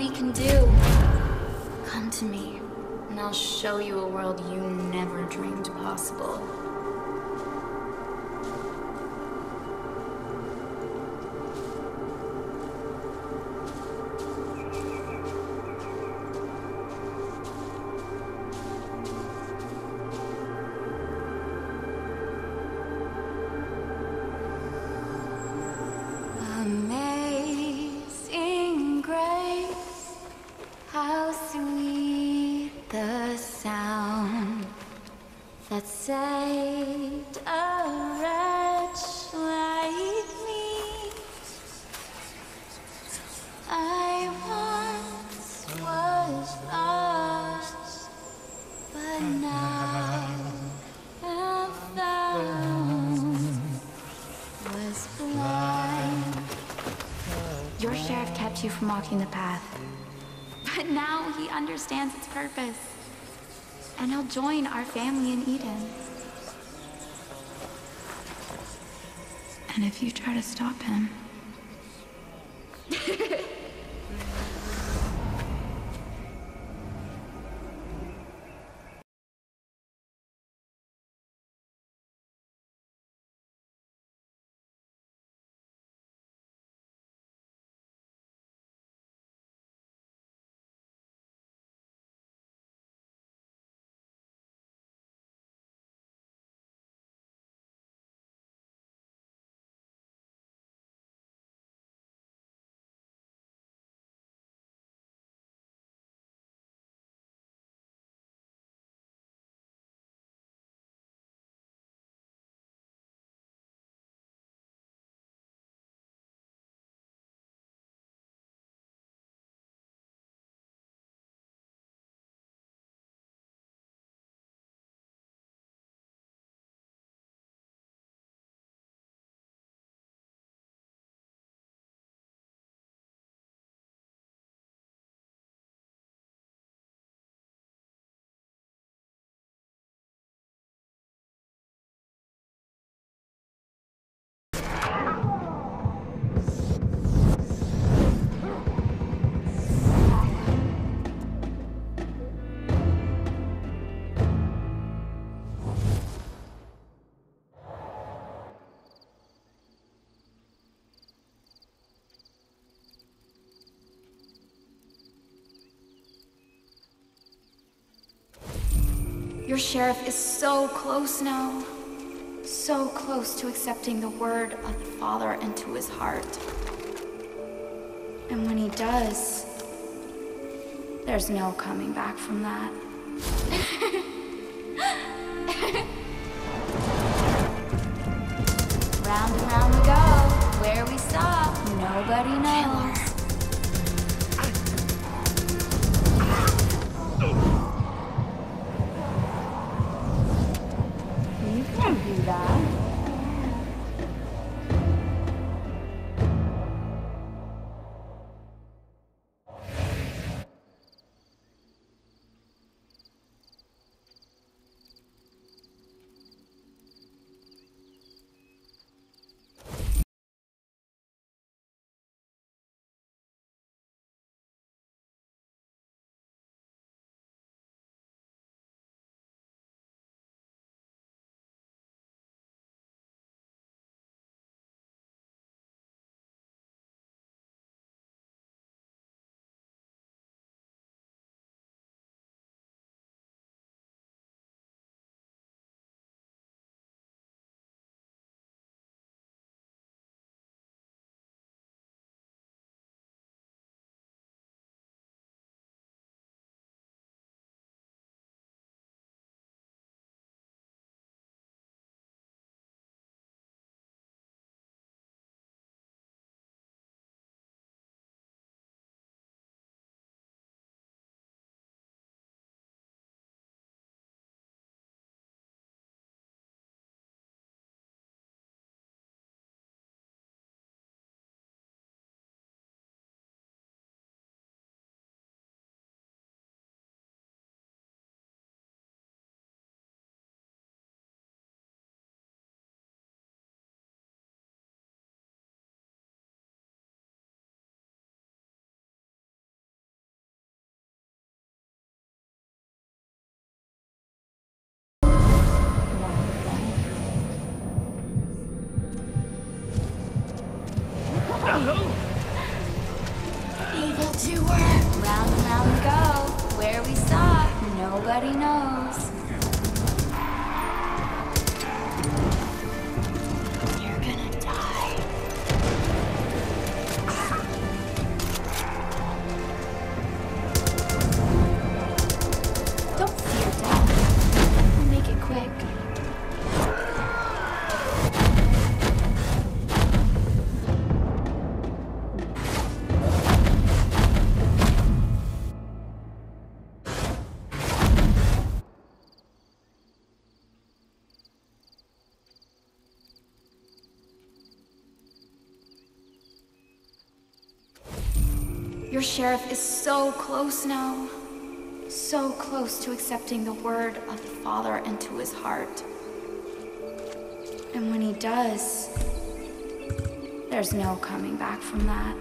we can do. Come to me, and I'll show you a world you never dreamed possible. Kept you from walking the path. But now he understands its purpose. And he'll join our family in Eden. And if you try to stop him, your sheriff is so close now. So close to accepting the word of the Father into his heart. And when he does, there's no coming back from that. round and round we go. Where we stop, nobody knows. Can Your sheriff is so close now. So close to accepting the word of the Father into his heart. And when he does, there's no coming back from that.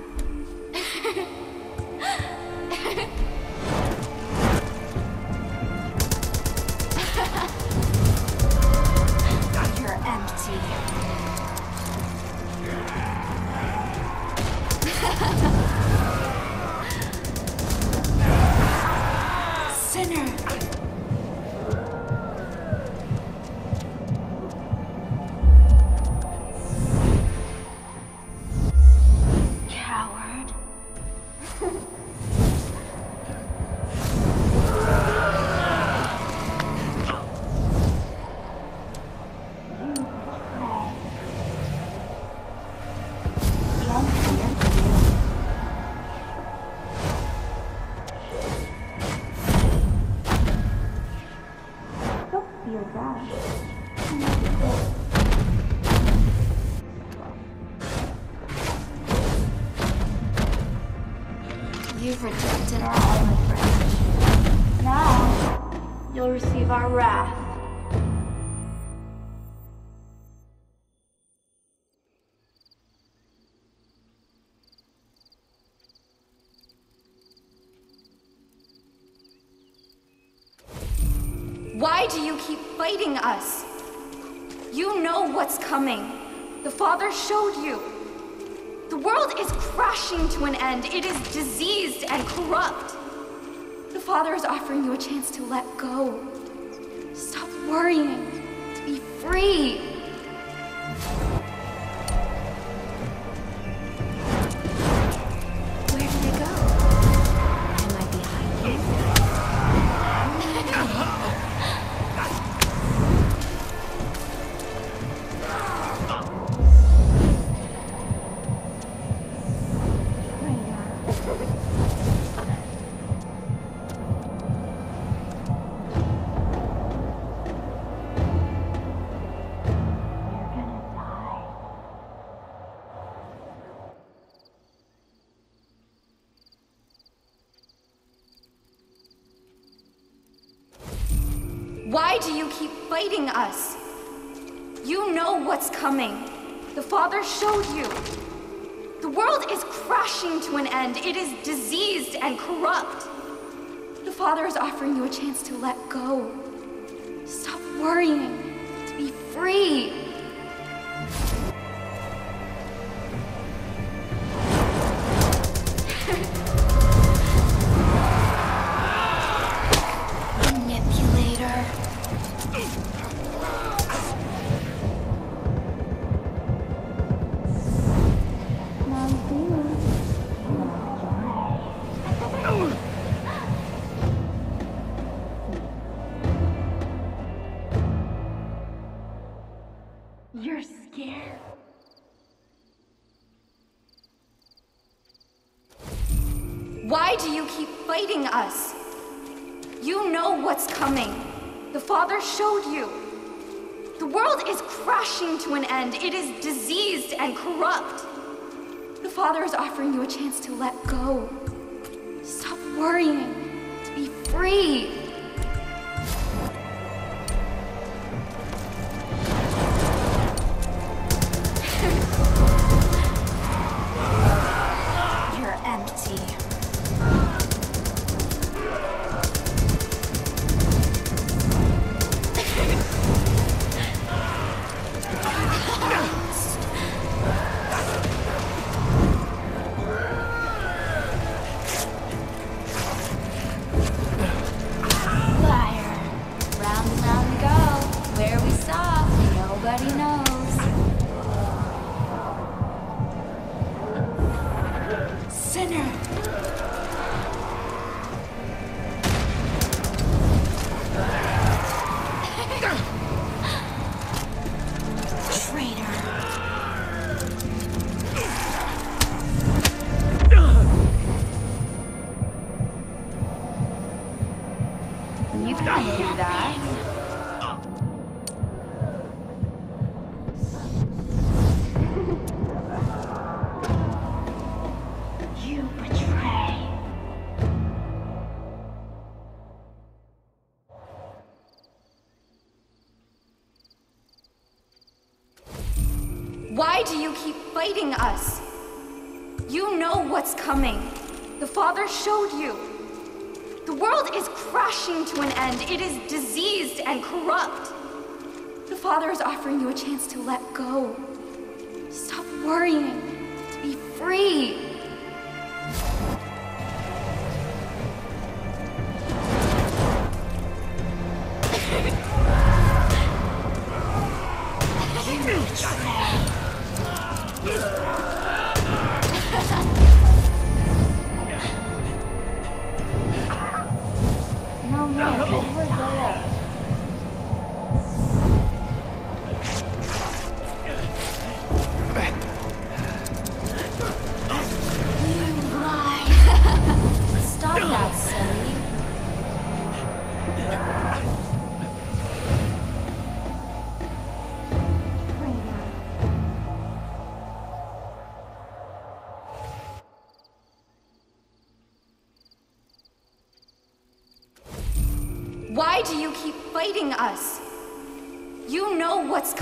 Keep fighting us? You know what's coming. The Father showed you. The world is crashing to an end. It is diseased and corrupt. The Father is offering you a chance to let go. Stop worrying. To be free. Why do you keep fighting us? You know what's coming. The Father showed you. The world is crashing to an end. It is diseased and corrupt. The Father is offering you a chance to let go. Stop worrying. To be free. You know what's coming. The Father showed you. The world is crashing to an end. It is diseased and corrupt. The Father is offering you a chance to let go. Stop worrying. To be free. An end. It is diseased and corrupt. The Father is offering you a chance to let go. Stop worrying. To be free.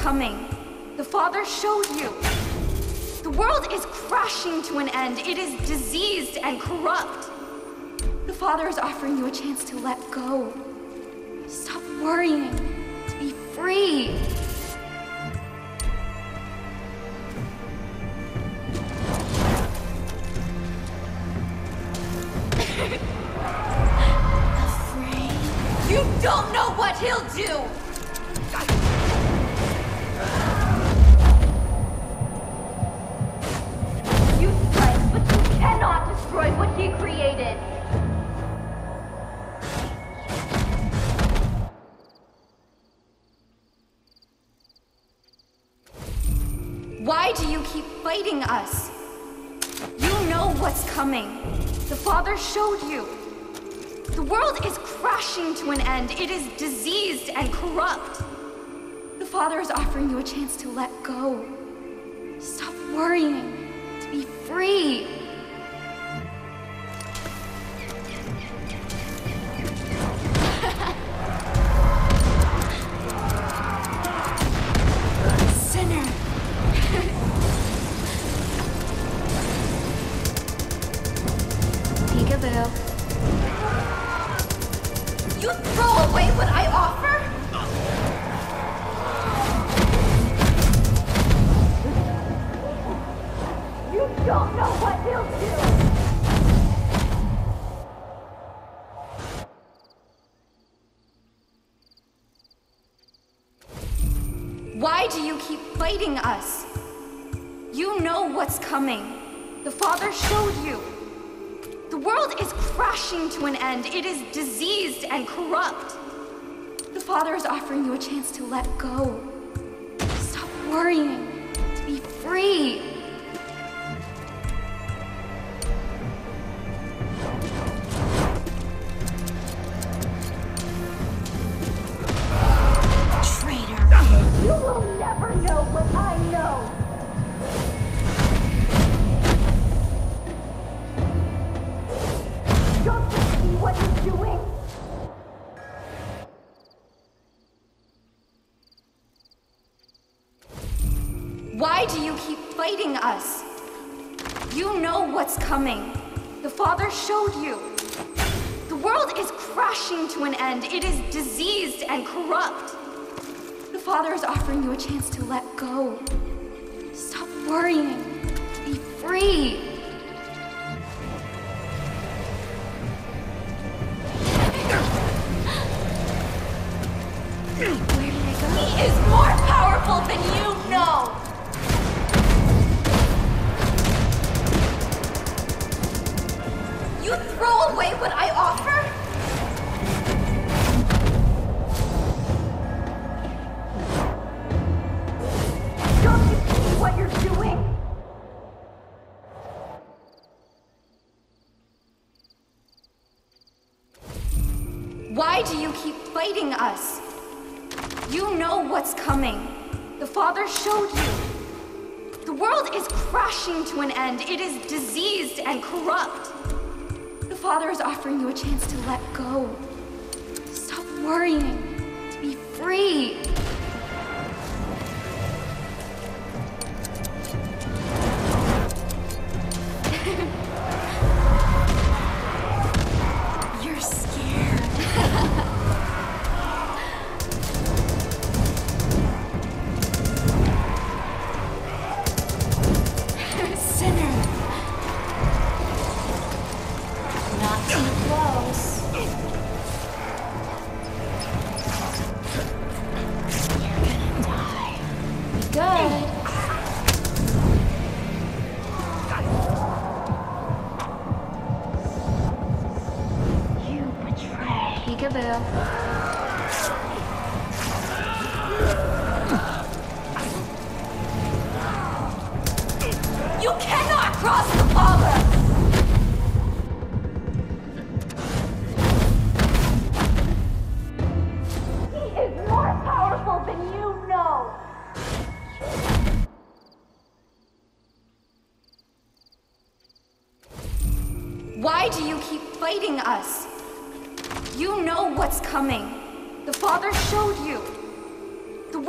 Coming. The Father showed you. The world is crashing to an end. It is diseased and corrupt. The Father is offering you a chance to let go. Stop worrying. To be free. Afraid? You don't know what he'll do! Destroy what he created. Why do you keep fighting us? You know what's coming. The Father showed you. The world is crashing to an end. It is diseased and corrupt. The Father is offering you a chance to let go. Stop worrying. To be free. End. It is diseased and corrupt. The Father is offering you a chance to let go. Stop worrying. To be free.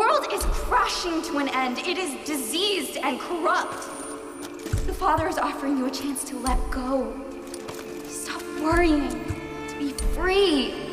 World is crashing to an end. It is diseased and corrupt. The Father is offering you a chance to let go. Stop worrying. To be free.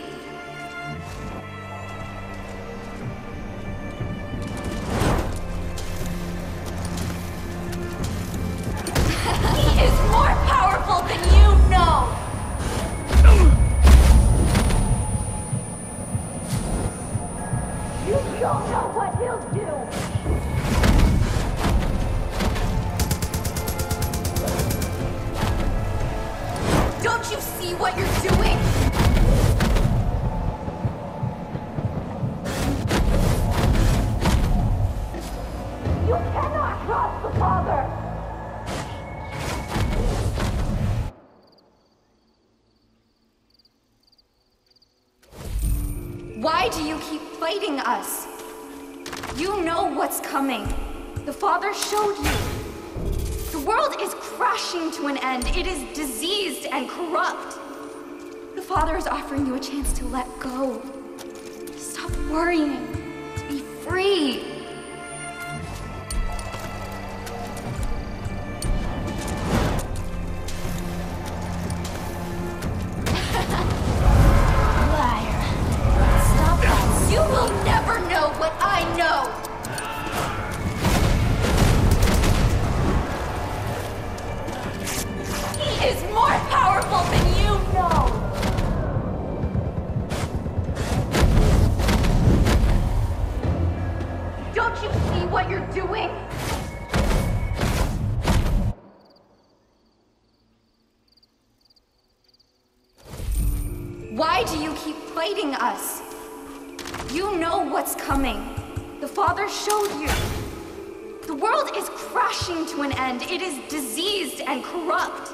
Fighting us? You know what's coming. The Father showed you. The world is crashing to an end. It is diseased and corrupt. The Father is offering you a chance to let go. Stop worrying. To be free. You know what's coming. The Father showed you. The world is crashing to an end. It is diseased and corrupt.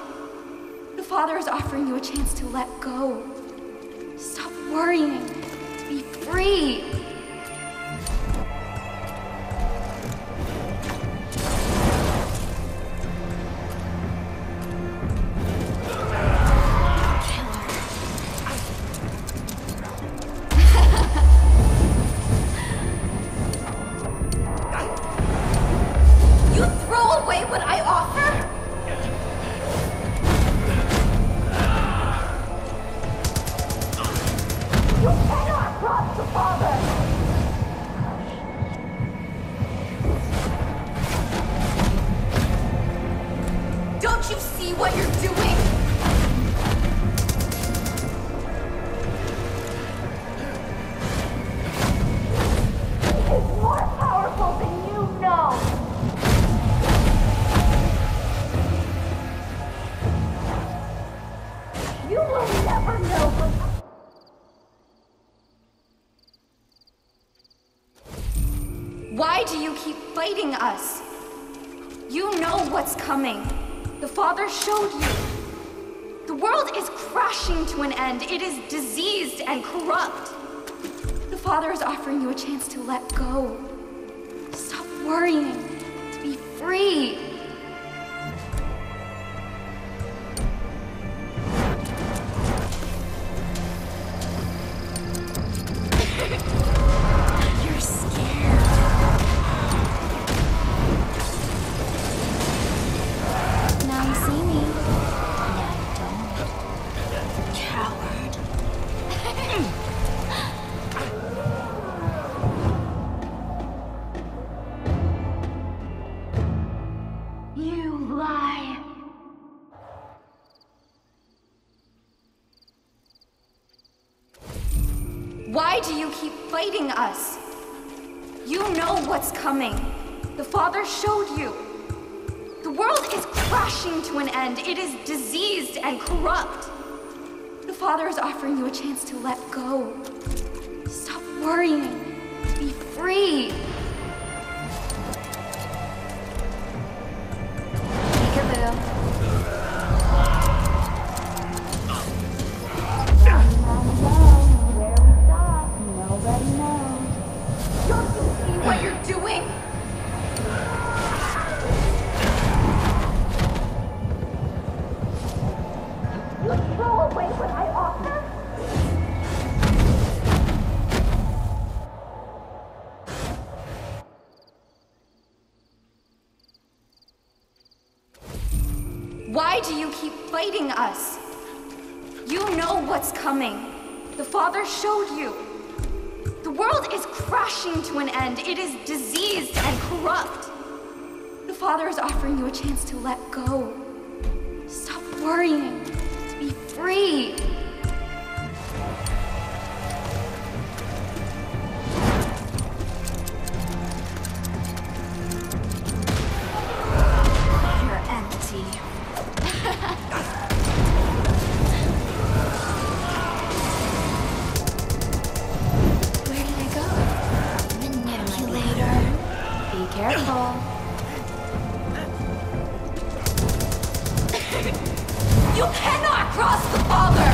The Father is offering you a chance to let go. Stop worrying. Be free. Showed you. The world is crashing to an end. It is diseased and corrupt. The Father is offering you a chance to let go. Stop worrying, to be free. Us? You know what's coming. The Father showed you. The world is crashing to an end. It is diseased and corrupt. The Father is offering you a chance to let go. Stop worrying. Be free. Peekaboo. Keep fighting us? You know what's coming. The Father showed you. The world is crashing to an end. It is diseased and corrupt. The Father is offering you a chance to let go. Stop worrying. To be free. You cannot cross the Father!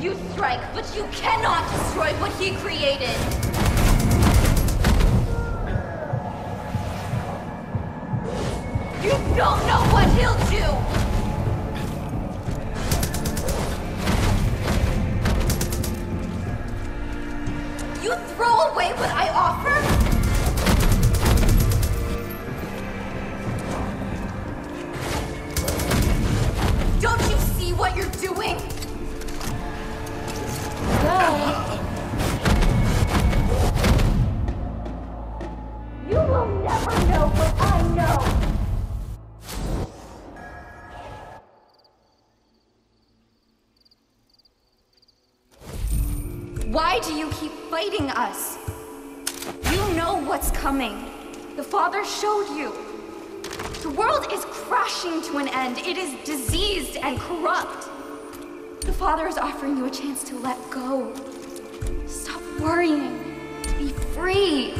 You strike, but you cannot destroy what he created! You don't know what he'll do! You throw away what I offer? What's coming. The Father showed you. The world is crashing to an end. It is diseased and corrupt. The Father is offering you a chance to let go. Stop worrying. Be free.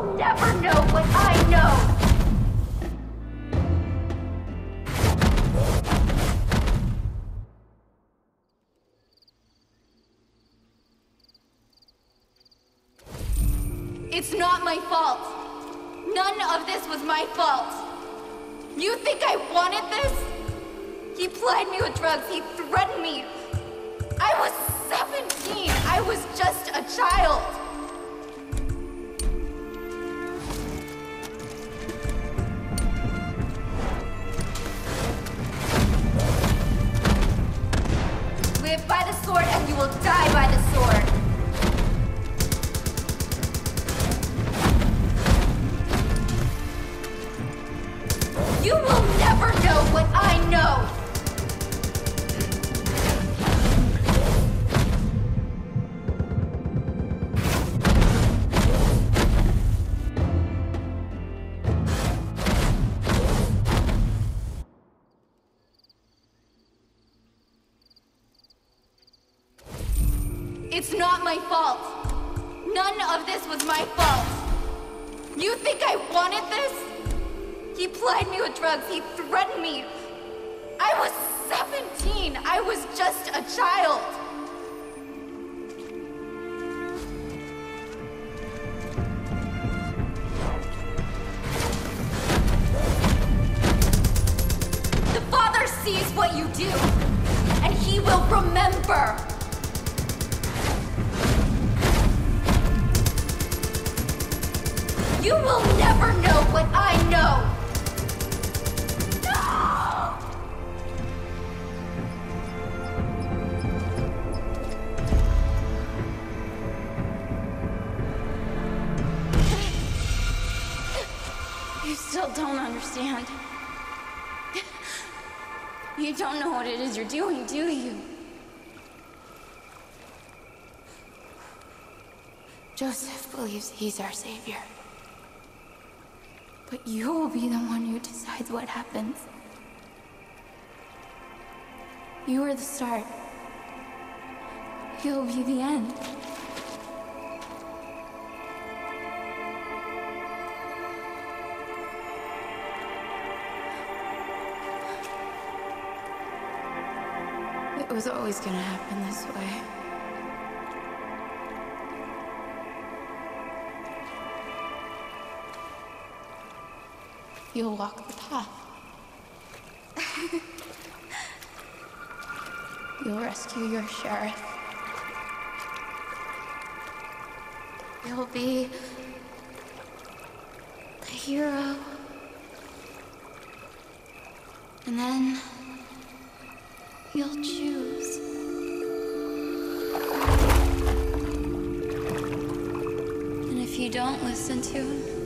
You will never know what I know! It's not my fault. None of this was my fault. You think I wanted this? He plied me with drugs. He threatened me. I was 17. I was just a child. Live by the sword and you will die by the sword. You will never know what I know! No! You still don't understand. You don't know what it is you're doing, do you? Joseph believes he's our savior. But you will be the one who decides what happens. You are the start. You'll be the end. It was always gonna happen this way. You'll walk the path. You'll rescue your sheriff. You'll be the hero. And then you'll choose. And if you don't listen to him,